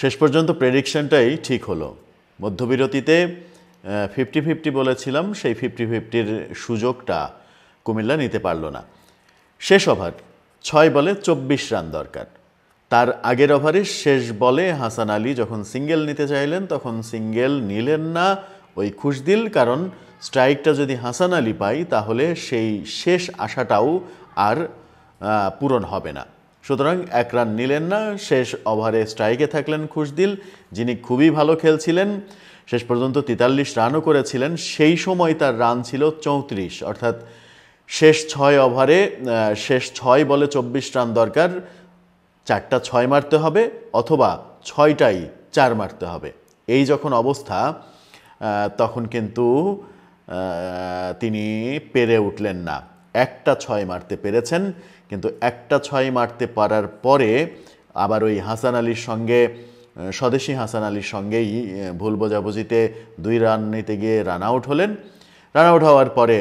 শেষ পর্যন্ত প্রেডিকশনটাই ঠিক হলো। মধ্যবিরতিতে ফিফটি ফিফটি বলেছিলাম, সেই ফিফটি ফিফটির সুযোগটা কুমিল্লা নিতে পারল না। শেষ ওভার, ছয় বলে চব্বিশ রান দরকার। তার আগের ওভারে শেষ বলে হাসান আলী যখন সিঙ্গেল নিতে চাইলেন, তখন সিঙ্গেল নিলেন না ওই খুশদিল, কারণ স্ট্রাইকটা যদি হাসান আলী পাই তাহলে সেই শেষ আশাটাও আর পূরণ হবে না। সুতরাং এক রান নিলেন না, শেষ ওভারে স্ট্রাইকে থাকলেন খুশদিল, যিনি খুবই ভালো খেলছিলেন। শেষ পর্যন্ত তেতাল্লিশ রানও করেছিলেন, সেই সময় তার রান ছিল চৌত্রিশ, অর্থাৎ শেষ ছয় ওভারে শেষ ছয় বলে চব্বিশ রান দরকার, চারটা ছয় মারতে হবে অথবা ছয়টাই চার মারতে হবে। এই যখন অবস্থা তখন কিন্তু তিনি পেরে উঠলেন না। একটা ছয় মারতে পেরেছেন কিন্তু একটা ছয় মারতে পারার পরে আবার ওই হাসান আলীর সঙ্গে স্বদেশী হাসান আলীর সঙ্গেই ভুল বোঝাবুঝিতে দুই রান নিতে গিয়ে রান আউট হলেন। রান আউট হওয়ার পরে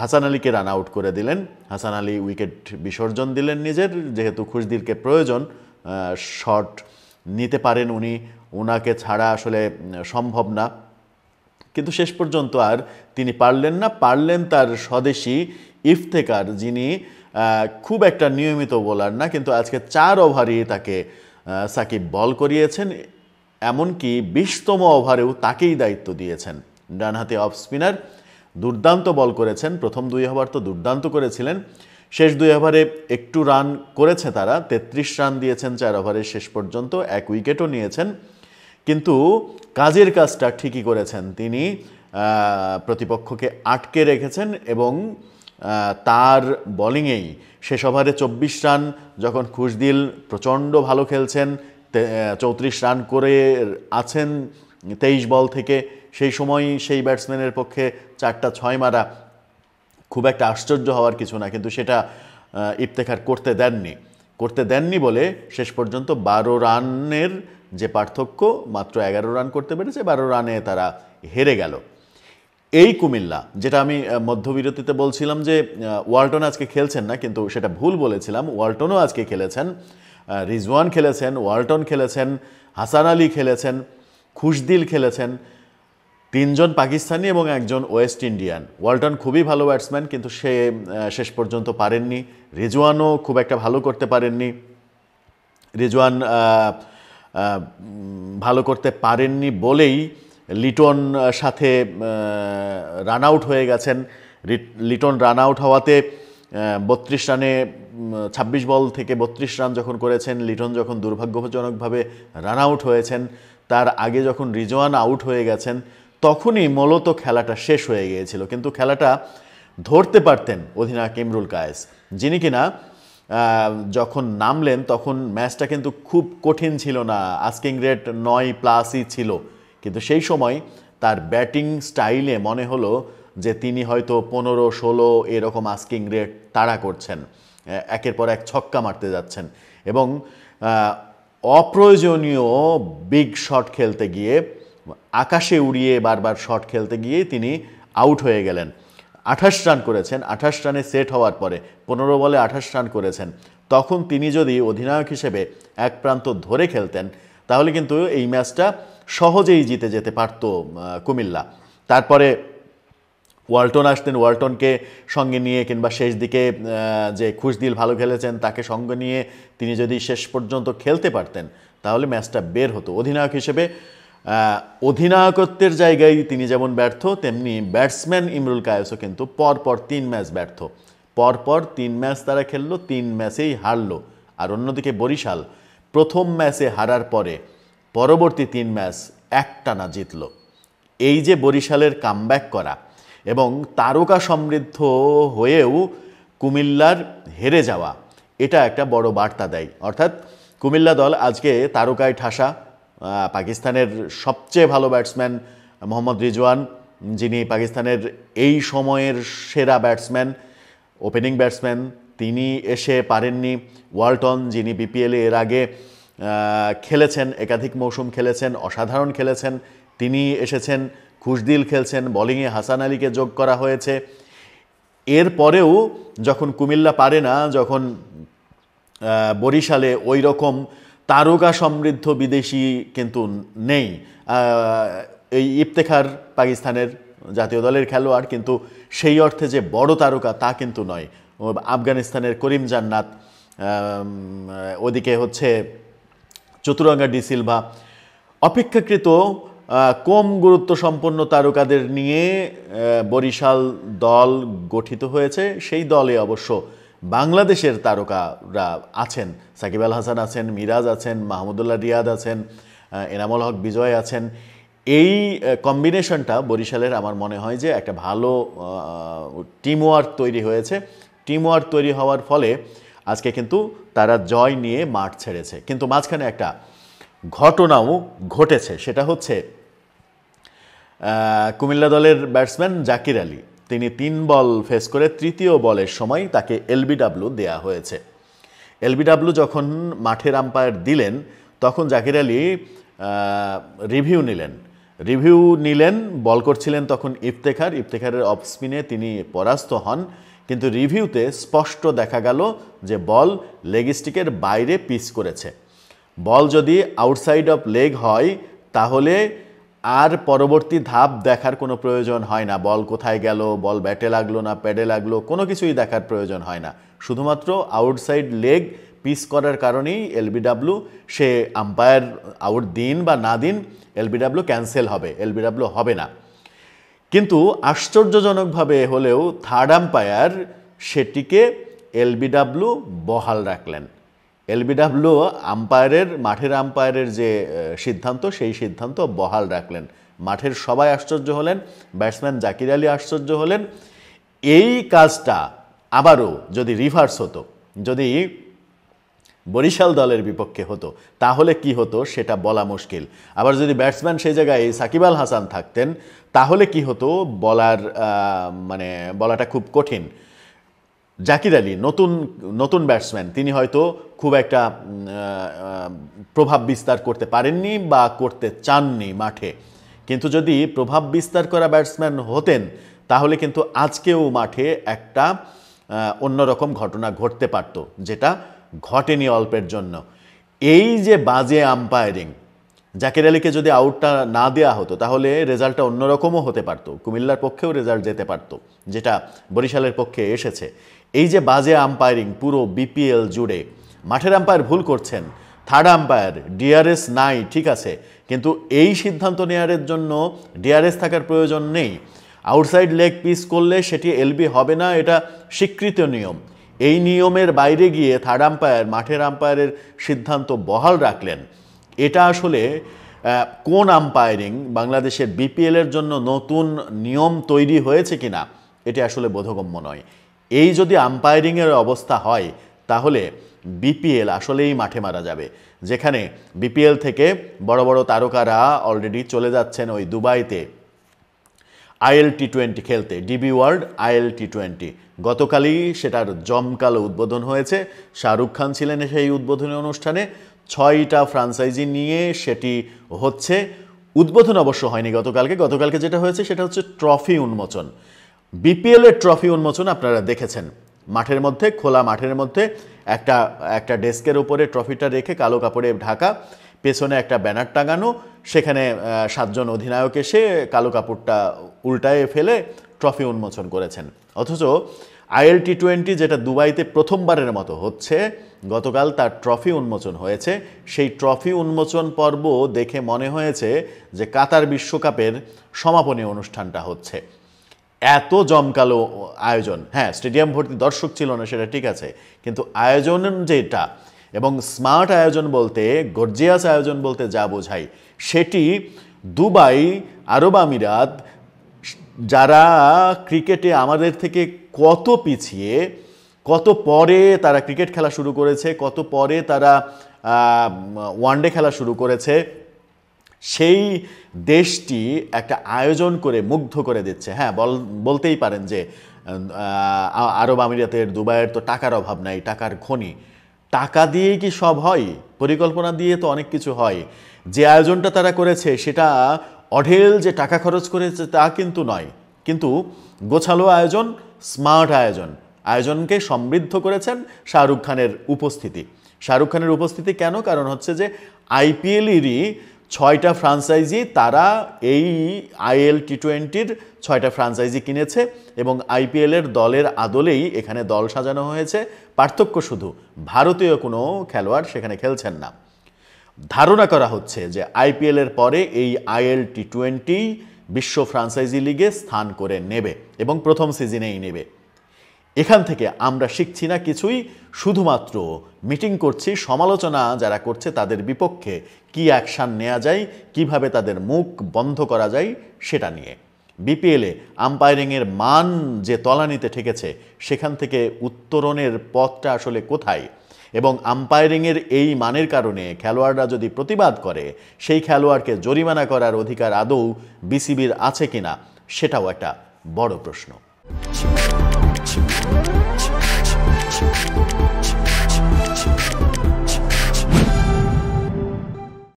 হাসান আলীকে রান আউট করে দিলেন। হাসান আলী উইকেট বিসর্জন দিলেন নিজের, যেহেতু খুশদিলকে প্রয়োজন শট নিতে পারেন উনি। ওনাকে ছাড়া আসলে সম্ভব না। কিন্তু শেষ পর্যন্ত আর তিনি পারলেন না। পারলেন তার স্বদেশী ইফতেকার যিনি খুব একটা নিয়মিত বোলার না, কিন্তু আজকে চার ওভারই তাকে সাকিব বল করিয়েছেন। এমনকি বিশতম ওভারেও তাকেই দায়িত্ব দিয়েছেন ডানহাতি অফ স্পিনার। দুর্দান্ত বল করেছেন। প্রথম দুই ওভার তো দুর্দান্ত করেছিলেন। শেষ দুই ওভারে একটু রান করেছে তারা। তেত্রিশ রান দিয়েছেন চার ওভারের শেষ পর্যন্ত। এক উইকেটও নিয়েছেন। কিন্তু কাজের কাজটা ঠিকই করেছেন। তিনি প্রতিপক্ষকে আটকে রেখেছেন এবং তার বোলিংয়েই শেষ ওভারে চব্বিশ রান যখন খুশদিল প্রচণ্ড ভালো খেলছেন চৌত্রিশ রান করে আছেন তেইশ বল থেকে, সেই সময় সেই ব্যাটসম্যানের পক্ষে চারটা ছয় মারা খুব একটা আশ্চর্য হওয়ার কিছু না, কিন্তু সেটা ইফতেখার করতে দেননি। করতে দেননি বলে শেষ পর্যন্ত বারো রানের যে পার্থক্য মাত্র এগারো রান করতে পেরেছে, বারো রানে তারা হেরে গেল। এই কুমিল্লা, যেটা আমি মধ্যবিরতিতে বলছিলাম যে ওয়ালটন আজকে খেলছেন না, কিন্তু সেটা ভুল বলেছিলাম। ওয়ালটনও আজকে খেলেছেন রিজওয়ান খেলেছেন, ওয়ালটন খেলেছেন, হাসান আলী খেলেছেন, খুশদিল খেলেছেন। তিনজন পাকিস্তানি এবং একজন ওয়েস্ট ইন্ডিয়ান। ওয়ালটন খুবই ভালো ব্যাটসম্যান, কিন্তু সে শেষ পর্যন্ত পারেননি। রিজওয়ানও খুব একটা ভালো করতে পারেননি। রিজওয়ান ভালো করতে পারেননি বলেই লিটন সাথে রান আউট হয়ে গেছেন। লিটন রান আউট হওয়াতে বত্রিশ রানে ছাব্বিশ বল থেকে বত্রিশ রান যখন করেছেন, লিটন যখন দুর্ভাগ্যজনকভাবে রান আউট হয়েছেন, তার আগে যখন রিজওয়ান আউট হয়ে গেছেন, তখনই মূলত খেলাটা শেষ হয়ে গিয়েছিল। কিন্তু খেলাটা ধরতে পারতেন অধিনায়ক ইমরুল কায়েস, যিনি কিনা যখন নামলেন, তখন ম্যাচটা কিন্তু খুব কঠিন ছিল না। আস্কিং রেট নয় প্লাসই ছিল। কিন্তু সেই সময় তার ব্যাটিং স্টাইলে মনে হলো যে তিনি হয়তো পনেরো, ষোলো এরকম আস্কিং রেট তাড়া করছেন। একের পর এক ছক্কা মারতে যাচ্ছেন। এবং অপ্রয়োজনীয় বিগ শট খেলতে গিয়ে, আকাশে উড়িয়ে বারবার শট খেলতে গিয়ে তিনি আউট হয়ে গেলেন। আঠাশ রান করেছেন, আঠাশ রানে সেট হওয়ার পরে পনেরো বলে আঠাশ রান করেছেন। তখন তিনি যদি অধিনায়ক হিসেবে এক প্রান্ত ধরে খেলতেন, তাহলে কিন্তু এই ম্যাচটা সহজেই জিতে যেতে পারত কুমিল্লা। তারপরে ওয়ালটন আসতেন, ওয়ালটনকে সঙ্গে নিয়ে কিংবা শেষ দিকে যে খুশদিল ভালো খেলেছেন, তাকে সঙ্গে নিয়ে তিনি যদি শেষ পর্যন্ত খেলতে পারতেন, তাহলে ম্যাচটা বের হতো। অধিনায়ক হিসেবে অধিনায়কত্বের জায়গায় তিনি যেমন ব্যর্থ, তেমনি ব্যাটসম্যান ইমরুল কায়েসও কিন্তু পরপর তিন ম্যাচ ব্যর্থ। পরপর তিন ম্যাচ তারা খেললো, তিন ম্যাচেই হারলো। আর অন্যদিকে বরিশাল প্রথম ম্যাচে হারার পরে পরবর্তী তিন ম্যাচ একটানা জিতল। এই যে বরিশালের কামব্যাক করা এবং তারকা সমৃদ্ধ হয়েও কুমিল্লার হেরে যাওয়া, এটা একটা বড় বার্তা দেয়। অর্থাৎ কুমিল্লা দল আজকে তারকায় ঠাসা পাকিস্তানের সবচেয়ে ভালো ব্যাটসম্যান মোহাম্মদ রিজওয়ান, যিনি পাকিস্তানের এই সময়ের সেরা ব্যাটসম্যান, ওপেনিং ব্যাটসম্যান, তিনি এসে পারেননি। ওয়ালটন, যিনি বিপিএলে এর আগে খেলেছেন, একাধিক মৌসুম খেলেছেন, অসাধারণ খেলেছেন, তিনি এসেছেন, খুশদিল খেলছেন, বোলিংয়ে হাসান আলীকে যোগ করা হয়েছে। এরপরেও যখন কুমিল্লা পারে না, যখন বরিশালে ওই রকম তারকা সমৃদ্ধ বিদেশি কিন্তু নেই। এই ইফতেখার পাকিস্তানের জাতীয় দলের খেলোয়াড় কিন্তু সেই অর্থে যে বড় তারকা তা কিন্তু নয়। আফগানিস্তানের করিম জান্নাত ওদিকে হচ্ছে চতুরঙ্গা ডি সিলভা। অপেক্ষাকৃত কম গুরুত্ব সম্পন্ন তারকাদের নিয়ে বরিশাল দল গঠিত হয়েছে। সেই দলে অবশ্য বাংলাদেশের তারকারা আছেন, সাকিব আল হাসান আছেন, মিরাজ আছেন, মাহমুদুল্লাহ রিয়াদ আছেন এনামুল হক বিজয় আছেন। এই কম্বিনেশনটা বরিশালের আমার মনে হয় যে একটা ভালো টিম ওয়ার্ক তৈরি হয়েছে। টিম ওয়ার্ক তৈরি হওয়ার ফলে আজকে কিন্তু তারা জয় নিয়ে মাঠ ছেড়েছে। কিন্তু মাঝখানে একটা ঘটনাও ঘটেছে, সেটা হচ্ছে কুমিল্লা দলের ব্যাটসম্যান জাকির আলী। তিনি তিন বল ফেস করে তৃতীয় বলের সময় তাকে এলবিডাব্লিউ দেয়া হয়েছে। এলবিডাব্লিউ যখন মাঠের আম্পায়ার দিলেন, তখন জাকির আলী রিভিউ নিলেন। রিভিউ নিলেন, বল করছিলেন তখন ইফতেখার। ইফতেখারের অফ স্পিনে তিনি পরাস্ত হন, কিন্তু রিভিউতে স্পষ্ট দেখা গেল যে বল লেগ স্টিকের বাইরে পিস করেছে। বল যদি আউটসাইড অফ লেগ হয়, তাহলে আর পরবর্তী ধাপ দেখার কোনো প্রয়োজন হয় না। বল কোথায় গেল, বল ব্যাটে লাগল না, প্যাডে লাগল, কোনো কিছুই দেখার প্রয়োজন হয় না। শুধুমাত্র আউটসাইড লেগ পিস করার কারণেই এলবিডাব্লিউ, সে আম্পায়ার আউট দিন বা না দিন এলবিডাব্লিউ ক্যান্সেল হবে, এলবিডাব্লিউ হবে না। কিন্তু আশ্চর্যজনকভাবে হলেও থার্ড আম্পায়ার সেটিকে এলবিডাব্লিউ বহাল রাখলেন। এলবিডাব্লিউ আম্পায়ারের, মাঠের আম্পায়ারের যে সিদ্ধান্ত, সেই সিদ্ধান্ত বহাল রাখলেন। মাঠের সবাই আশ্চর্য হলেন, ব্যাটসম্যান জাকির আলী আশ্চর্য হলেন। এই কাজটা আবারও যদি রিভার্স হতো, যদি বরিশাল দলের বিপক্ষে হতো, তাহলে কি হতো সেটা বলা মুশকিল। আবার যদি ব্যাটসম্যান সেই জায়গায় সাকিব আল হাসান থাকতেন, তাহলে কি হতো? বলার মানে বলাটা খুব কঠিন। জাকির আলী, নতুন নতুন ব্যাটসম্যান তিনি হয়তো খুব একটা প্রভাব বিস্তার করতে পারেননি বা করতে চাননি মাঠে। কিন্তু যদি প্রভাব বিস্তার করা ব্যাটসম্যান হতেন, তাহলে কিন্তু আজকেও মাঠে একটা অন্যরকম ঘটনা ঘটতে পারত, যেটা ঘটেনি অল্পের জন্য। এই যে বাজে আম্পায়ারিং জাকির আলীকে যদি আউটটা না দেওয়া হতো, তাহলে রেজাল্টটা অন্যরকমও হতে পারতো। কুমিল্লার পক্ষেও রেজাল্ট যেতে পারতো, যেটা বরিশালের পক্ষে এসেছে। এই যে বাজে আম্পায়ারিং পুরো বিপিএল জুড়ে, মাঠের আম্পায়ার ভুল করছেন। থার্ড আম্পায়ার ডিআরএস নাই, ঠিক আছে। কিন্তু এই সিদ্ধান্ত নেওয়ার জন্য ডিআরএস থাকার প্রয়োজন নেই। আউটসাইড লেগ পিস করলে সেটি এলবি হবে না, এটা স্বীকৃত নিয়ম। এই নিয়মের বাইরে গিয়ে থার্ড আম্পায়ার মাঠের আম্পায়ারের সিদ্ধান্ত বহাল রাখলেন। এটা আসলে কোন আম্পায়ারিং বাংলাদেশের বিপিএলের জন্য নতুন নিয়ম তৈরি হয়েছে কিনা, এটি আসলে বোধগম্য নয়। এই যদি আম্পায়ারিংয়ের অবস্থা হয়, তাহলে বিপিএল আসলেই মাঠে মারা যাবে। যেখানে বিপিএল থেকে বড় বড় তারকারা অলরেডি চলে যাচ্ছেন ওই দুবাইতে। আইএল টি টোয়েন্টি খেলতে DP world IL T twenty গতকালই সেটার জমকালো উদ্বোধন হয়েছে। শাহরুখ খান ছিলেন সেই উদ্বোধনী অনুষ্ঠানে। ছয়টা ফ্রাঞ্চাইজি নিয়ে সেটি হচ্ছে। উদ্বোধন অবশ্য হয়নি গতকালকে। গতকালকে যেটা হয়েছে, সেটা হচ্ছে ট্রফি উন্মোচন। বিপিএল এর ট্রফি উন্মোচন আপনারা দেখেছেন। মাঠের মধ্যে, খোলা মাঠের মধ্যে একটা একটা ডেস্কের উপরে ট্রফিটা রেখে কালো কাপড়ে ঢাকা, পেছনে একটা ব্যানার টাঙানো, সেখানে সাতজন অধিনায়ক এসে কালো কাপড়টা উল্টায়ে ফেলে ট্রফি উন্মোচন করেছেন। অথচ আইএল টি টোয়েন্টি যেটা দুবাইতে প্রথমবারের মতো হচ্ছে, গতকাল তার ট্রফি উন্মোচন হয়েছে। সেই ট্রফি উন্মোচন পর্ব দেখে মনে হয়েছে যে কাতার বিশ্বকাপের সমাপনী অনুষ্ঠানটা হচ্ছে। এত জমকালো আয়োজন। হ্যাঁ স্টেডিয়াম ভর্তি দর্শক ছিল না, সেটা ঠিক আছে। কিন্তু আয়োজন যেটা এবং স্মার্ট আয়োজন বলতে, গর্জিয়াস আয়োজন বলতে যা বোঝাই সেটি দুবাই, আরব আমিরাত, যারা ক্রিকেটে আমাদের থেকে কত পিছিয়ে, কত পরে তারা ক্রিকেট খেলা শুরু করেছে, কত পরে তারা ওয়ানডে খেলা শুরু করেছে সেই দেশটি একটা আয়োজন করে মুগ্ধ করে দিচ্ছে। হ্যাঁ বল, বলতেই পারেন যে আরব আমিরাতের, দুবাইয়ের তো টাকার অভাব নাই, টাকার খনি। টাকা দিয়েই কি সব হয়? পরিকল্পনা দিয়ে তো অনেক কিছু হয়। যে আয়োজনটা তারা করেছে, সেটা অঢেল যে টাকা খরচ করেছে তা কিন্তু নয়। কিন্তু গোছালো আয়োজন, স্মার্ট আয়োজন। আয়োজনকে সমৃদ্ধ করেছেন শাহরুখ খানের উপস্থিতি। শাহরুখ খানের উপস্থিতি কেন? কারণ হচ্ছে যে, আইপিএলেরই ছয়টা ফ্রাঞ্চাইজি তারা এই আইএল টি টোয়েন্টির ছয়টা ফ্রাঞ্চাইজি কিনেছে এবং আইপিএলের দলের আদলেই এখানে দল সাজানো হয়েছে। পার্থক্য শুধু ভারতীয় কোনো খেলোয়াড় সেখানে খেলছেন না। ধারণা করা হচ্ছে যে আইপিএলের পরে এই আইএল টি টোয়েন্টি বিশ্ব ফ্রাঞ্চাইজি লিগে স্থান করে নেবে এবং প্রথম সিজনেই নেবে। এখান থেকে আমরা শিখছি না কিছুই, শুধুমাত্র মিটিং করছি, সমালোচনা যারা করছে তাদের বিপক্ষে কি অ্যাকশান নেওয়া যায়, কীভাবে তাদের মুখ বন্ধ করা যায় সেটা নিয়ে। বিপিএলে আম্পায়ারিংয়ের মান যে তলানিতে ঠেকেছে, সেখান থেকে উত্তরণের পথটা আসলে কোথায়? এবং আম্পায়ারিংয়ের এই মানের কারণে খেলোয়াড়রা যদি প্রতিবাদ করে, সেই খেলোয়াড়কে জরিমানা করার অধিকার আদৌ বিসিবির আছে কিনা, সেটাও একটা বড় প্রশ্ন।